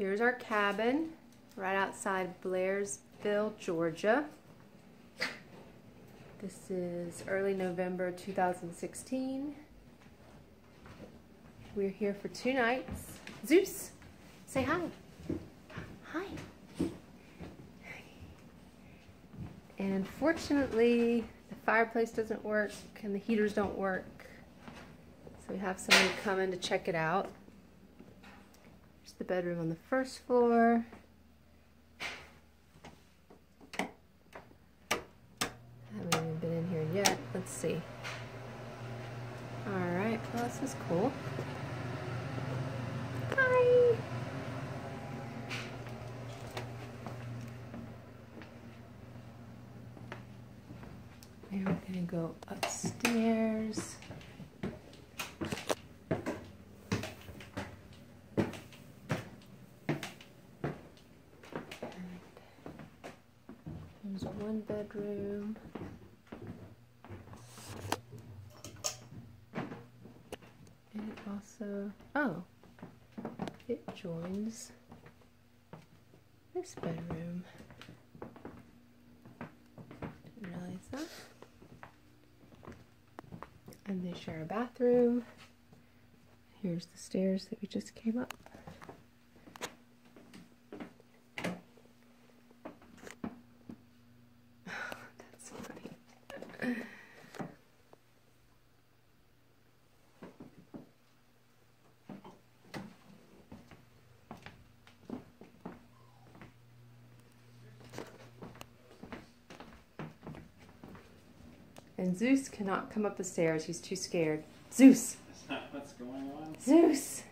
Here's our cabin right outside Blairsville, Georgia. This is early November 2016. We're here for two nights. Zeus, say hi. Hi. And fortunately, the fireplace doesn't work and the heaters don't work. So we have somebody come in to check it out. The bedroom on the first floor. haven't even been in here yet. Let's see. Alright, well this is cool. Hi! And we're gonna go upstairs. There's one bedroom. It also, oh, it joins this bedroom. Didn't realize that. And they share a bathroom. Here's the stairs that we just came up. That's funny. And Zeus cannot come up the stairs. He's too scared. Zeus! That's not what's going on. Zeus!